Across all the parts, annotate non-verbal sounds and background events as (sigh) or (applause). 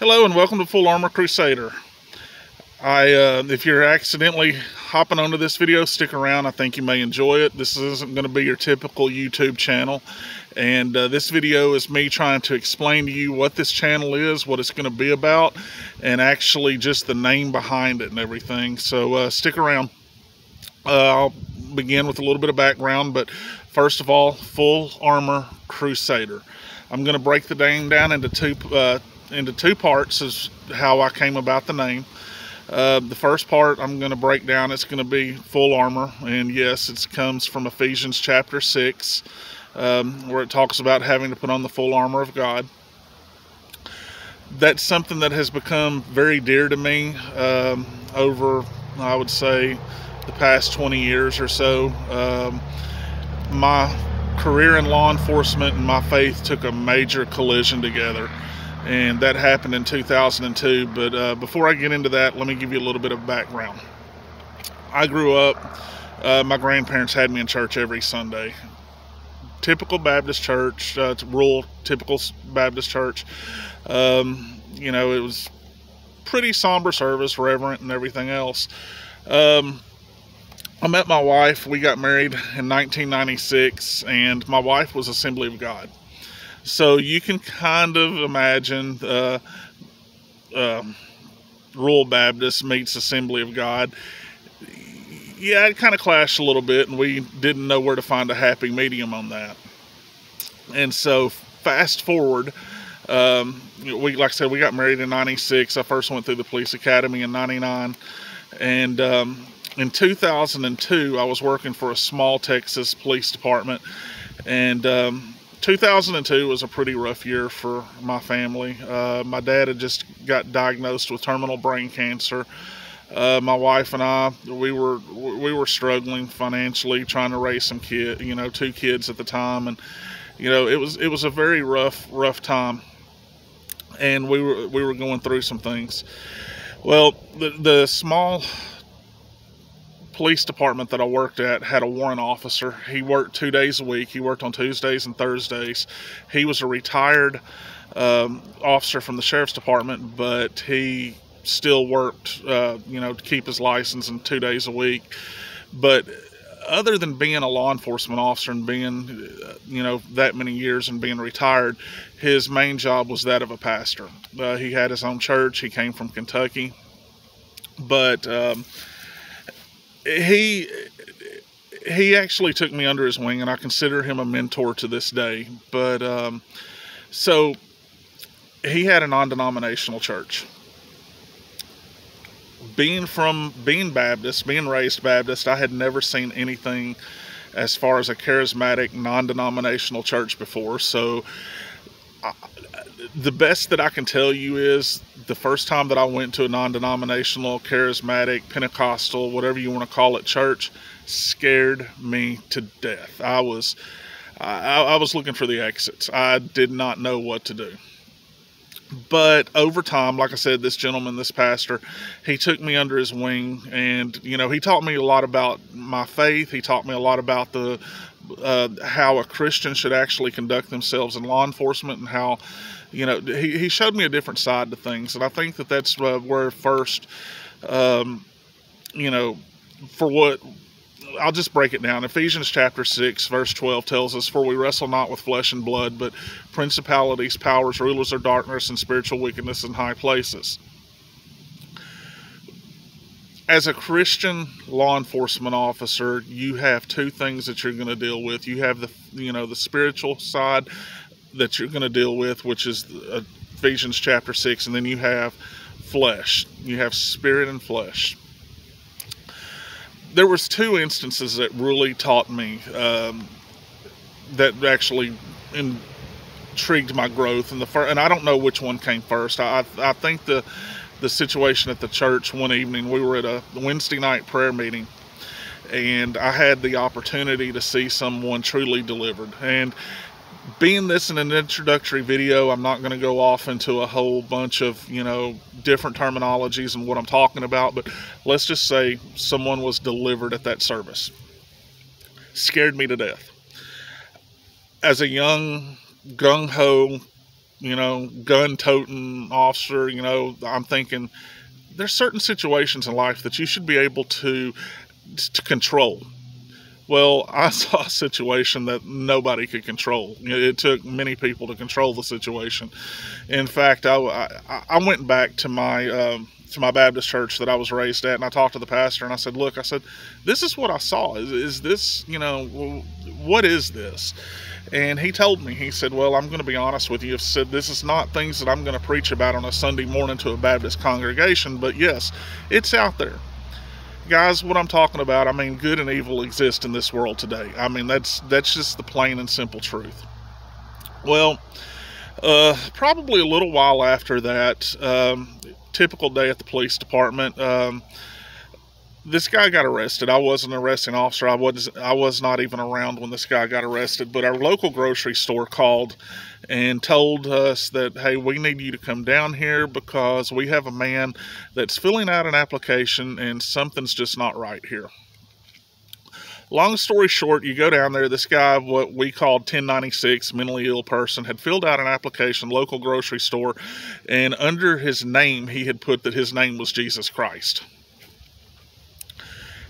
Hello and welcome to Full Armor Crusader. I, uh, if you're accidentally hopping onto this video, stick around. I think you may enjoy it. This isn't going to be your typical YouTube channel. And uh, this video is me trying to explain to you what this channel is, what it's going to be about, and actually just the name behind it and everything. So uh, stick around. Uh, I'll begin with a little bit of background, but first of all, Full Armor Crusader. I'm going to break the name down into two uh, into two parts is how I came about the name. Uh, the first part I'm going to break down, it's going to be full armor. And yes, it comes from Ephesians chapter 6, um, where it talks about having to put on the full armor of God. That's something that has become very dear to me um, over, I would say, the past 20 years or so. Um, my career in law enforcement and my faith took a major collision together and that happened in 2002. But uh, before I get into that, let me give you a little bit of background. I grew up, uh, my grandparents had me in church every Sunday. Typical Baptist church, uh, rural, typical Baptist church. Um, you know, it was pretty somber service, reverent, and everything else. Um, I met my wife. We got married in 1996, and my wife was Assembly of God. So you can kind of imagine uh, uh, Rural Baptist meets Assembly of God. Yeah, it kind of clashed a little bit, and we didn't know where to find a happy medium on that. And so, fast forward, um, we like I said, we got married in '96. I first went through the police academy in '99, and um, in 2002, I was working for a small Texas police department, and um, 2002 was a pretty rough year for my family. Uh, my dad had just got diagnosed with terminal brain cancer. Uh, my wife and I, we were we were struggling financially, trying to raise some kid, you know, two kids at the time, and you know, it was it was a very rough rough time, and we were we were going through some things. Well, the the small police department that I worked at had a warrant officer. He worked two days a week. He worked on Tuesdays and Thursdays. He was a retired um, officer from the sheriff's department, but he still worked, uh, you know, to keep his license and two days a week. But other than being a law enforcement officer and being, uh, you know, that many years and being retired, his main job was that of a pastor. Uh, he had his own church. He came from Kentucky, but um, he he actually took me under his wing, and I consider him a mentor to this day. But um, so he had a non-denominational church. Being from being Baptist, being raised Baptist, I had never seen anything as far as a charismatic non-denominational church before. So The best that I can tell you is the first time that I went to a non denominational, charismatic, Pentecostal, whatever you want to call it, church scared me to death. I was. I, I was looking for the exits. I did not know what to do but over time like i said this gentleman this pastor he took me under his wing and you know he taught me a lot about my faith he taught me a lot about the uh, how a christian should actually conduct themselves in law enforcement and how you know, he, he showed me a different side to things. And I think that that's uh, where first, um, you know, for what I'll just break it down. Ephesians chapter 6, verse 12 tells us, For we wrestle not with flesh and blood, but principalities, powers, rulers of darkness, and spiritual wickedness in high places. As a Christian law enforcement officer, you have two things that you're going to deal with. You have the, you know, the spiritual side that you're going to deal with, which is uh, Ephesians chapter 6, and then you have flesh. You have spirit and flesh. There was two instances that really taught me um, that actually intrigued my growth. And the first, and I don't know which one came first. I I think the the situation at the church one evening we were at a Wednesday night prayer meeting, and I had the opportunity to see someone truly delivered. And being this in an introductory video, I'm not going to go off into a whole bunch of, you know, different terminologies and what I'm talking about, but let's just say someone was delivered at that service. Scared me to death. As a young, gung ho, you know, gun toting officer, you know, I'm thinking there's certain situations in life that you should be able to to control. Well, I (laughs) saw a situation that nobody could control. It took many people to control the situation. In fact, I, I, I went back to my um, to my Baptist church that I was raised at, and I talked to the pastor, and I said, "Look, I said, this is what I saw. Is, is this, you know, what is this?" And he told me, he said, Well, I'm going to be honest with you. Said, This is not things that I'm going to preach about on a Sunday morning to a Baptist congregation, but yes, it's out there. Guys, what I'm talking about, I mean, good and evil exist in this world today. I mean, that's that's just the plain and simple truth. Well, uh, probably a little while after that, um, typical day at the police department. Um, this guy got arrested. I wasn't an arresting officer. I was I was not even around when this guy got arrested. But our local grocery store called and told us that hey, we need you to come down here because we have a man that's filling out an application and something's just not right here. Long story short, you go down there. This guy, what we called 1096, mentally ill person, had filled out an application, local grocery store, and under his name, he had put that his name was Jesus Christ.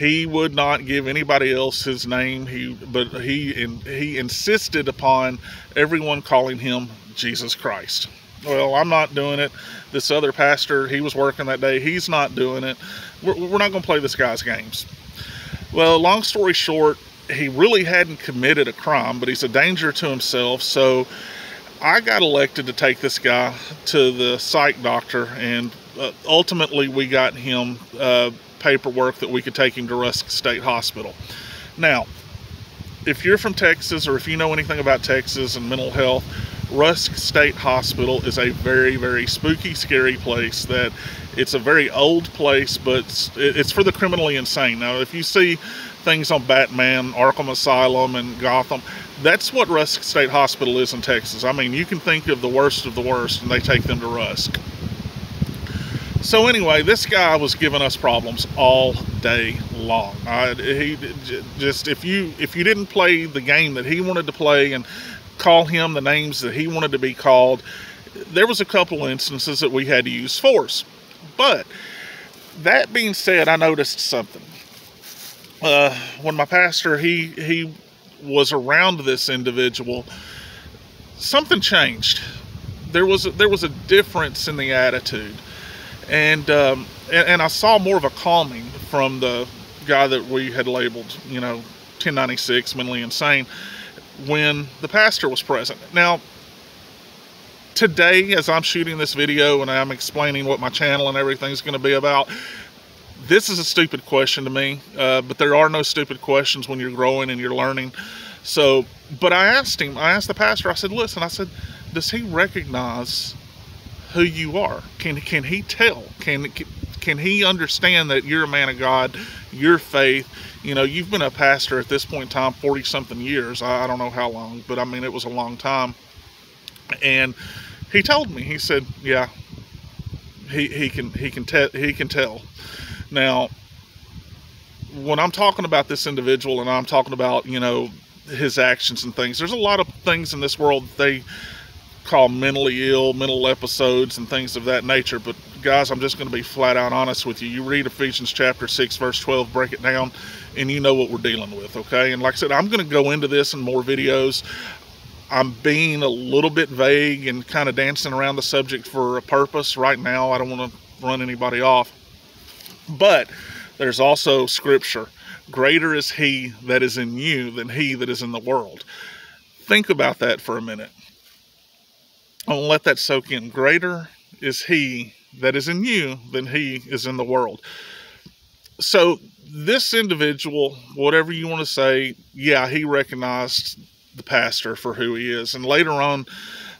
He would not give anybody else his name. He, but he he insisted upon everyone calling him Jesus Christ. Well, I'm not doing it. This other pastor, he was working that day. He's not doing it. We're, we're not going to play this guy's games. Well, long story short, he really hadn't committed a crime, but he's a danger to himself. So I got elected to take this guy to the psych doctor, and uh, ultimately we got him uh, paperwork that we could take him to Rusk State Hospital. Now, if you're from Texas or if you know anything about Texas and mental health, Rusk State Hospital is a very, very spooky, scary place that it's a very old place, but it's for the criminally insane. Now, if you see things on Batman, Arkham Asylum, and Gotham, that's what Rusk State Hospital is in Texas. I mean, you can think of the worst of the worst, and they take them to Rusk. So anyway, this guy was giving us problems all day long. Uh, he just if you if you didn't play the game that he wanted to play and call him the names that he wanted to be called, there was a couple instances that we had to use force. But that being said, I noticed something. Uh, when my pastor he he was around this individual, something changed. There was a, there was a difference in the attitude and, um, and, and I saw more of a calming from the guy that we had labeled, you know, 1096 mentally insane when the pastor was present. Now, today, as I'm shooting this video and I'm explaining what my channel and everything's going to be about, this is a stupid question to me, uh, but there are no stupid questions when you're growing and you're learning. So, but I asked him, I asked the pastor, I said, listen, I said, does he recognize who you are? Can can he tell? Can can he understand that you're a man of God, your faith? You know, you've been a pastor at this point in time, 40 something years. I, I don't know how long, but I mean, it was a long time. And he told me, he said, yeah, he, he can, he can tell, he can tell. Now, when I'm talking about this individual and I'm talking about, you know, his actions and things, there's a lot of things in this world they, call mentally ill, mental episodes, and things of that nature. But guys, I'm just going to be flat out honest with you. You read Ephesians chapter 6, verse 12, break it down, and you know what we're dealing with, okay? And like I said, I'm going to go into this in more videos. I'm being a little bit vague and kind of dancing around the subject for a purpose right now. I don't want to run anybody off. But there's also scripture. Greater is he that is in you than he that is in the world. Think about that for a minute. I'll let that soak in. Greater is he that is in you than he is in the world. So this individual, whatever you want to say, yeah, he recognized the pastor for who he is. And later on,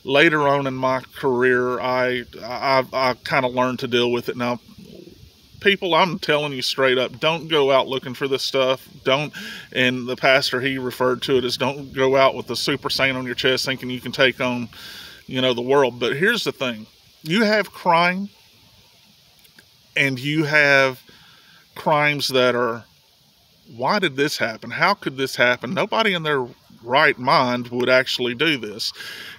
later on in my career, I I, I kind of learned to deal with it. Now, people, I'm telling you straight up, don't go out looking for this stuff. Don't. And the pastor he referred to it as don't go out with the super saint on your chest thinking you can take on you know, the world. But here's the thing you have crime, and you have crimes that are why did this happen? How could this happen? Nobody in their right mind would actually do this.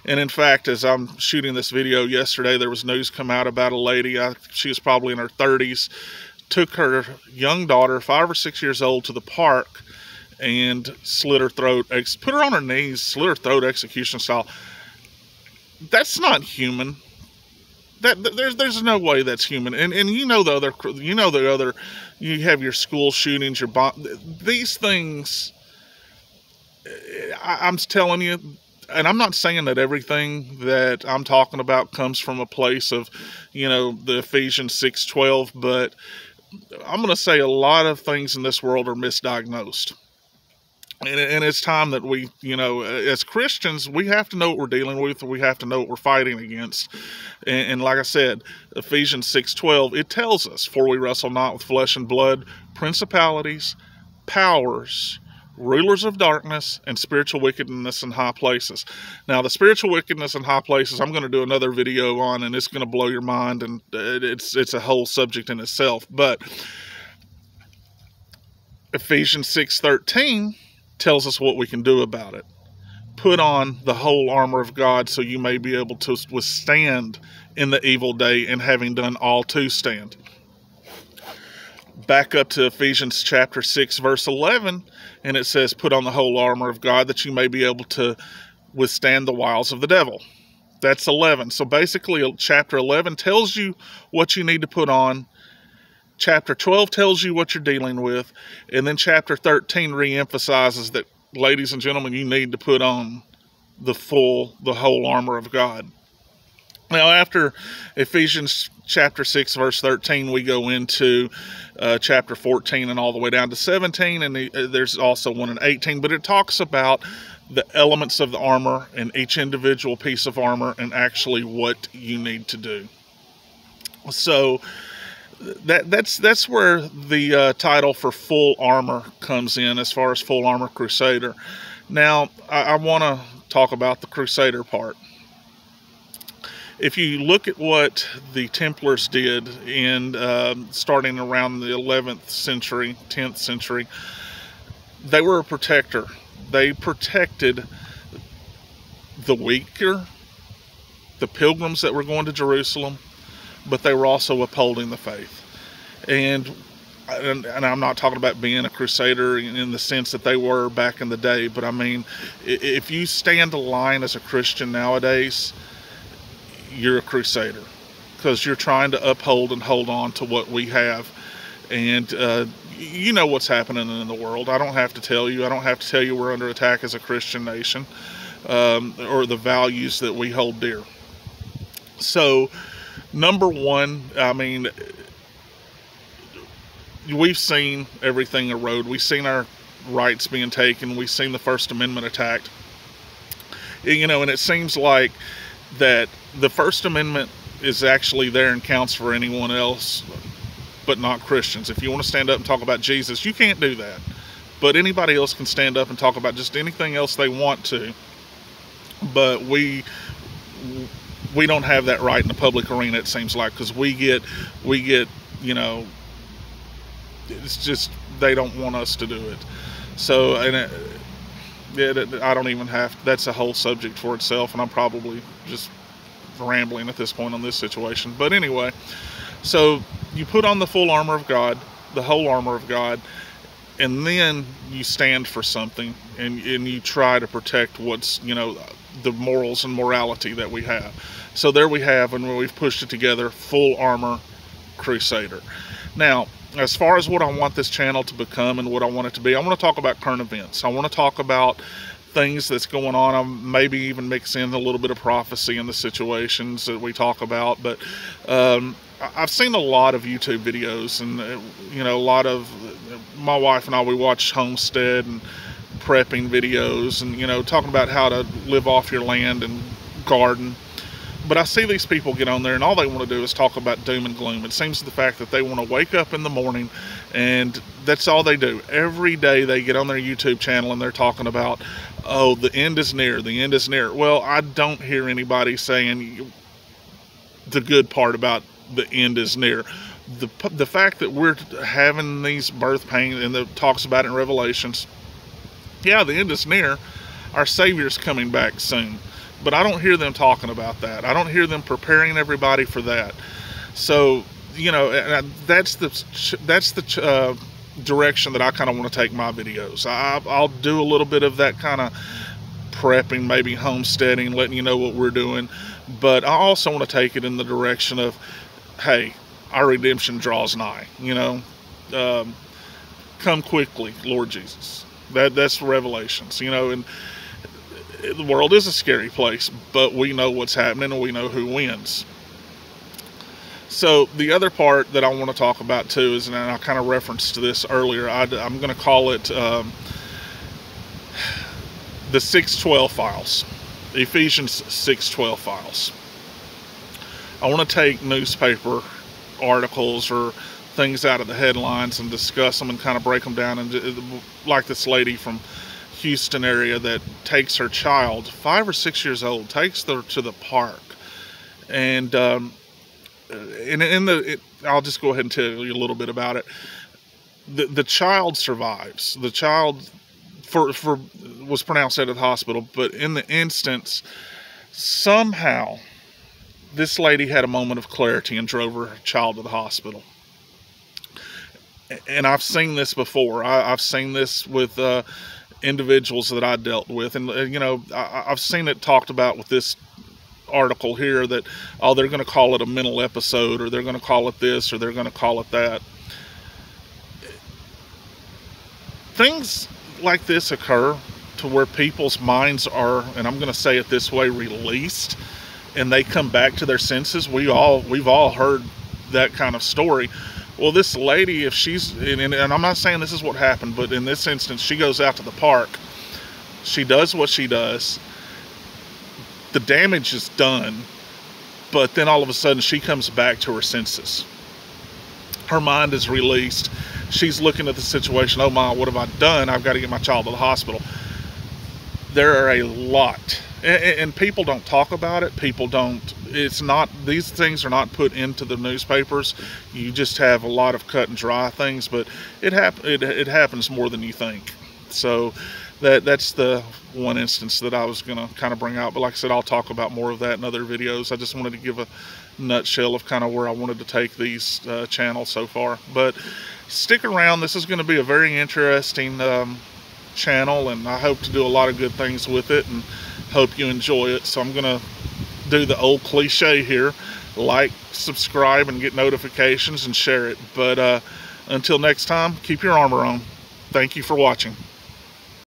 And in fact, as I'm shooting this video yesterday, there was news come out about a lady, I, she was probably in her 30s, took her young daughter, five or six years old, to the park and slit her throat, put her on her knees, slit her throat execution style. That's not human. That, there's there's no way that's human. And and you know the other you know the other you have your school shootings, your bomb these things eh, I, am telling you and I'm not saying that everything that I'm talking about comes from a place of, you know, the Ephesians 6:12, but I'm going to say a lot of things in this world are misdiagnosed and, and it's time that we, you know, as Christians, we have to know what we're dealing with. We have to know what we're fighting against. And, and like I said, Ephesians six twelve, it tells us, "For we wrestle not with flesh and blood, principalities, powers." rulers of darkness and spiritual wickedness in high places. Now, the spiritual wickedness in high places, I'm going to do another video on, and it's going to blow your mind, and uh, it's it's a whole subject in itself. But Ephesians six thirteen tells us what we can do about it. Put on the whole armor of God so you may be able to withstand in the evil day and having done all to stand. Back up to Ephesians chapter 6, verse 11, and it says, Put on the whole armor of God that you may be able to withstand the wiles of the devil. That's 11. So basically, chapter 11 tells you what you need to put on Chapter 12 tells you what you're dealing with, and then chapter 13 reemphasizes that, ladies and gentlemen, you need to put on the full, the whole armor of God. Now, after Ephesians chapter 6, verse 13, we go into uh, chapter 14 and all the way down to 17, and the, uh, there's also one in 18, but it talks about the elements of the armor and each individual piece of armor and actually what you need to do. So, that that's that's where the uh, title for full armor comes in as far as full armor crusader. Now i, I want to talk about the crusader part. If you look at what the templars did in uh, starting around the 11th century 10th century they were a protector. They protected the weaker the pilgrims that were going to jerusalem but they were also upholding the faith. And, and, and I'm not talking about being a crusader in the sense that they were back in the day, but I mean, if you stand a line as a Christian nowadays, you're a crusader because you're trying to uphold and hold on to what we have. And uh, you know what's happening in the world. I don't have to tell you. I don't have to tell you we're under attack as a Christian nation um, or the values that we hold dear. So, number one, I mean, we've seen everything erode. We've seen our rights being taken. We've seen the First Amendment attacked. You know, and it seems like that the First Amendment is actually there and counts for anyone else but not Christians. If you want to stand up and talk about Jesus, you can't do that. But anybody else can stand up and talk about just anything else they want to. But we we don't have that right in the public arena. It seems like because we get we get you know it's just they don't want us to do it. So and it, I don't even have. That's a whole subject for itself, and I'm probably just rambling at this point on this situation. But anyway, so you put on the full armor of God, the whole armor of God, and then you stand for something, and and you try to protect what's you know the morals and morality that we have. So there we have, and we've pushed it together, full armor crusader. Now, as far as what I want this channel to become and what I want it to be, I want to talk about current events. I want to talk about things that's going on. I'm maybe even mix in a little bit of prophecy in the situations that we talk about. But um, I've seen a lot of YouTube videos, and uh, you know, a lot of my wife and I we watch homestead and prepping videos, and you know, talking about how to live off your land and garden. But I see these people get on there and all they want to do is talk about doom and gloom. It seems the fact that they want to wake up in the morning and that's all they do. Every day they get on their YouTube channel and they're talking about, oh, the end is near, the end is near. Well, I don't hear anybody saying the good part about the end is near. The, the fact that we're having these birth pains and the talks about it in Revelations, yeah, the end is near our Savior's coming back soon. But I don't hear them talking about that. I don't hear them preparing everybody for that. So, you know, that's the that's the uh, direction that I kind of want to take my videos. I, I'll do a little bit of that kind of prepping, maybe homesteading, letting you know what we're doing. But I also want to take it in the direction of, hey, our redemption draws nigh. You know, um, come quickly, Lord Jesus. That that's revelations. You know, and the world is a scary place, but we know what's happening and we know who wins. So the other part that I want to talk about too is, and I kind of referenced to this earlier. I, am going to call it um, the 612 files, Ephesians 612 files. I want to take newspaper articles or things out of the headlines and discuss them and kind of break them down. And uh, like this lady from Houston area that takes her child, five or six years old, takes her to the park, and um, in, in the, it, I'll just go ahead and tell you a little bit about it. The the child survives. The child for for was pronounced dead at the hospital, but in the instance, somehow this lady had a moment of clarity and drove her child to the hospital. And I've seen this before. I, have seen this with uh, individuals that I dealt with, and uh, you know, I, I've seen it talked about with this article here that oh they're going to call it a mental episode or they're going to call it this or they're going to call it that. Things like this occur to where people's minds are and i'm going to say it this way released and they come back to their senses. We all we've all heard that kind of story well this lady if she's and, and, i'm not saying this is what happened but in this instance she goes out to the park. She does what she does. The damage is done but then all of a sudden she comes back to her senses. Her mind is released. She's looking at the situation. Oh my what have i done? I've got to get my child to the hospital. There are a lot and, and people don't talk about it. People don't it's not these things are not put into the newspapers. You just have a lot of cut and dry things but it hap- it, it happens more than you think. So that that's the one instance that I was going to kind of bring out but like I said I'll talk about more of that in other videos. I just wanted to give a nutshell of kind of where I wanted to take these uh, channels so far. But stick around. This is going to be a very interesting um, channel and I hope to do a lot of good things with it and hope you enjoy it. So I'm gonna do the old cliche here like subscribe and get notifications and share it. But uh, until next time keep your armor on. Thank you for watching